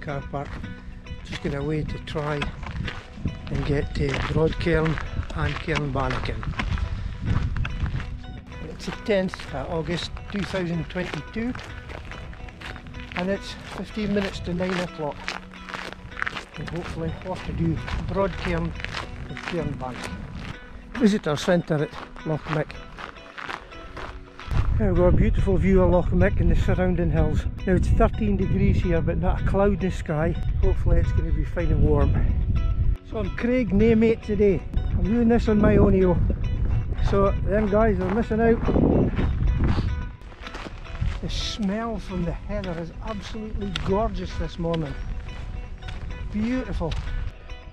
car park. Just going away to try and get to Broadcairn and Cairn Cairnbannock It's the 10th of August 2022 and it's 15 minutes to 9 o'clock and hopefully off to do Broadcairn and Cairn Cairnbannock. Visitor centre at Loch Muick. There we go, a beautiful view of Loch Muick and the surrounding hills. Now it's 13 degrees here but not a cloud in the sky. Hopefully it's going to be fine and warm. So I'm Craig Naymate today. I'm doing this on my own yo. So them guys are missing out. The smell from the heather is absolutely gorgeous this morning. Beautiful.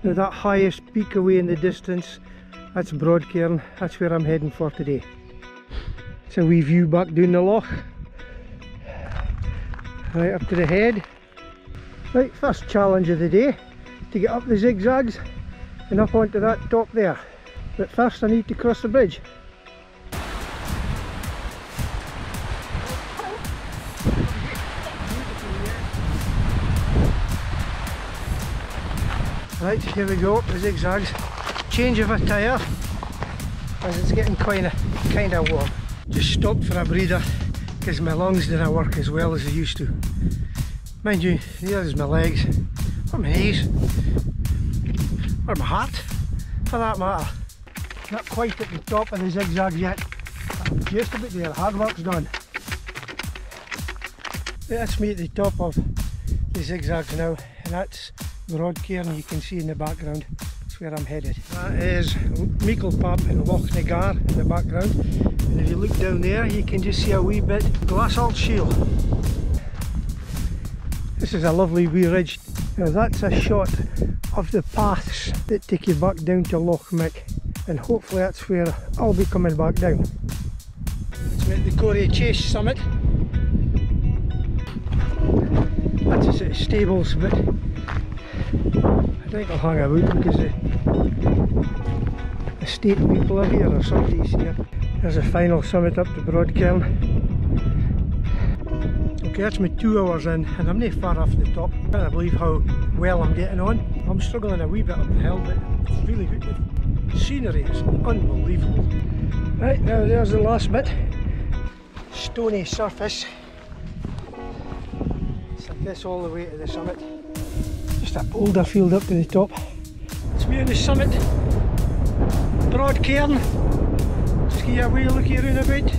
Now that highest peak away in the distance, that's Broadcairn. That's where I'm heading for today. It's a wee view back down the loch. Right up to the head. Right, first challenge of the day to get up the zigzags and up onto that top there. But first I need to cross the bridge. Right, here we go, the zigzags. Change of a tyre as it's getting kind of kind of warm. Just stopped for a breather because my lungs didn't work as well as they used to. Mind you, there's my legs, or my knees, or my heart for that matter. Not quite at the top of the zigzag yet, I'm just about there, hard work's done. That's me at the top of the zigzags now, and that's Broadcairn you can see in the background. Where I'm headed. That is Meikle Pap and Lochnagar in the background. And if you look down there, you can just see a wee bit Glas-allt-Shiel. This is a lovely wee ridge. Now that's a shot of the paths that take you back down to Loch Muick. And hopefully that's where I'll be coming back down. It's at the Corrie Chash summit. That's a set of stables, but I think I'll hang about because the estate people are here or somebody's here. There's a final summit up to Broadcairn. Okay, that's me two hours in and I'm not far off the top. I can't believe how well I'm getting on. I'm struggling a wee bit up the hill but it's really good. The scenery is unbelievable. Right, now there's the last bit. Stony surface. It's like this all the way to the summit. Just a boulder field up to the top. It's me on the summit. Broadcairn. Just give you a wee looky around about.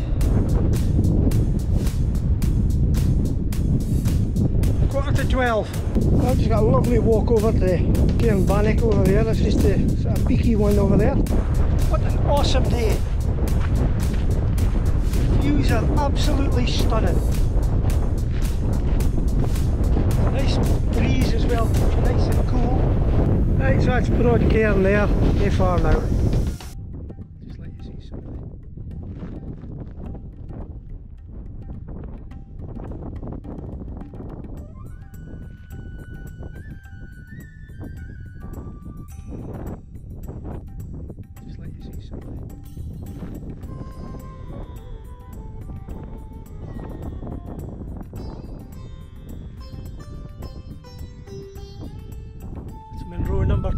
Quarter to 12. I've just got a lovely walk over to Cairn Bannoch over there. That's just a sort of peaky one over there. What an awesome day. Views are absolutely stunning. Nice breeze as well, nice and cool. Right, so that's Broadcairn there, how far now?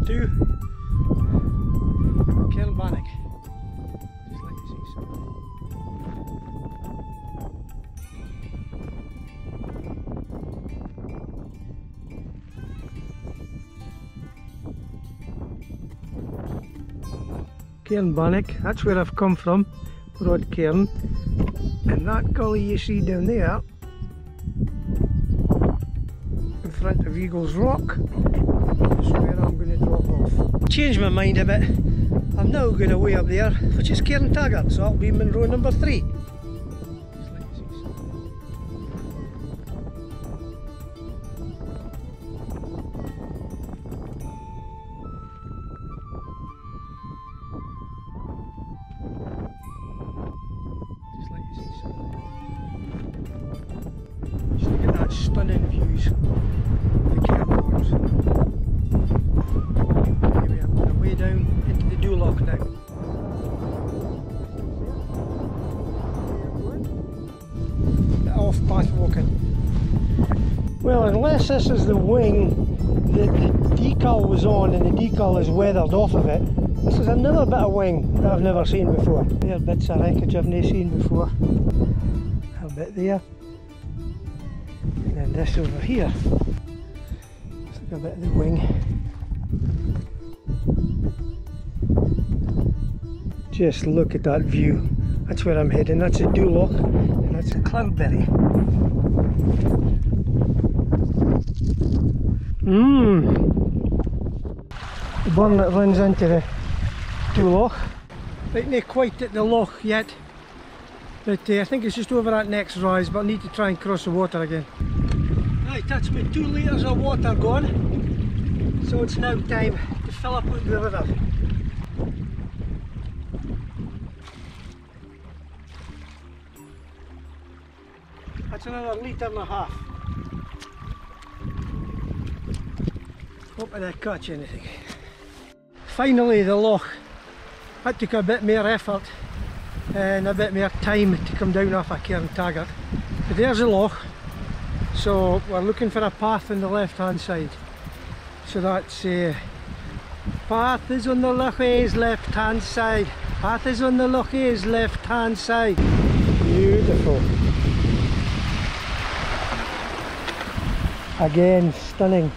Something. Cairn Bannoch, that's where I've come from, Broadcairn. And that gully you see down there, front of Eagles Rock, is where I'm going to drop off. Changed my mind a bit. I'm now going away up there, which is Cairn Taggart, so I'll be Munro number three. Stunning views. The Cairngorms. Anyway, I'm going way down into the Dubh Loch now. Off path walking. Well, unless unless this is the wing that the decal was on and the decal is weathered off of it, this is another bit of wing that I've never seen before. There are bits of wreckage I've never seen before. A bit there. And then this over here. Like a bit of the wing. Just look at that view. That's where I'm heading. That's a Dubh Loch and that's a Cloudberry. Mmm. The burn that runs into the Dubh Loch. Right, not quite at the loch yet. But uh, I think it's just over that next rise, but I need to try and cross the water again. Right, that's my two litres of water gone. So it's now time to fill up with the river. That's another litre and a half. Hope I catch anything. Finally the loch. That took a bit more effort and a bit more time to come down off a Cairn Taggart. But there's a loch. So we're looking for a path on the left hand side. So that's uh, path is on the Loch's left hand side. Path is on the Loch's left hand side. Beautiful. Again, stunning.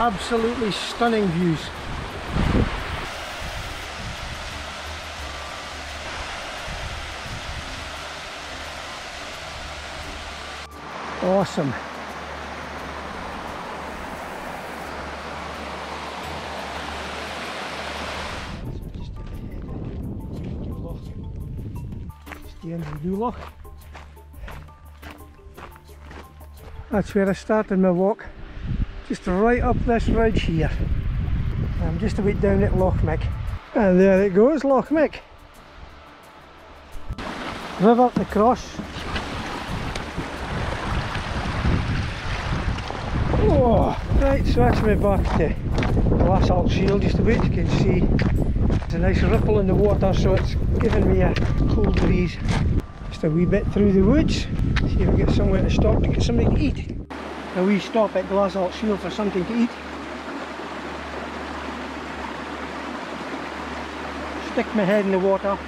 Absolutely stunning views. Awesome. the end of the. That's where I started my walk, just right up this ridge here. I'm just a bit down at Loch Muick. And there it goes, Loch Muick. River to cross. Oh, right, so that's my back to the Glas-allt-Shiel just a bit, you can see it's a nice ripple in the water so it's giving me a cool breeze. Just a wee bit through the woods, see if we get somewhere to stop to get something to eat. A wee stop at Glas-allt-Shiel for something to eat. Stick my head in the water,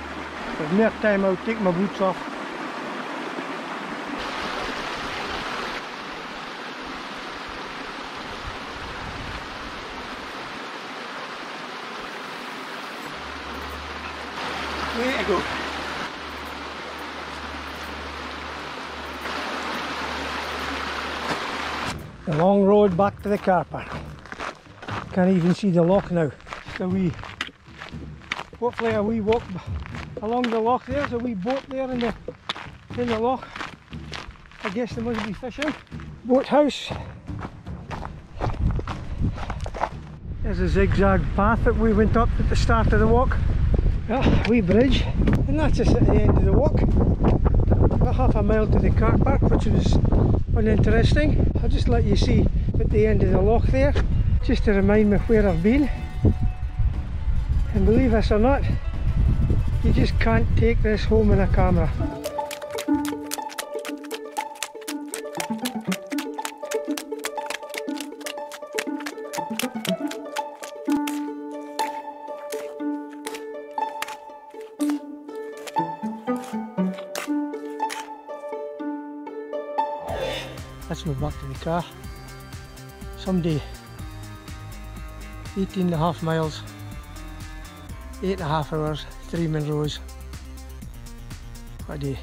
with more time I'll take my boots off. Way to go. The long road back to the car park. Can't even see the lock now. A wee, hopefully a wee walk along the loch. There's a wee boat there in the in the lock. I guess there must be fishing. Boathouse. There's a zigzag path that we went up at the start of the walk. Ah, wee bridge, and that's us at the end of the walk. About half a mile to the car park, which was uninteresting. I'll just let you see at the end of the lock there, just to remind me where I've been. And believe this or not, you just can't take this home in a camera. Let's move back to the car. Someday, 18 and a half miles, eight and a half hours, three Munros. What a day.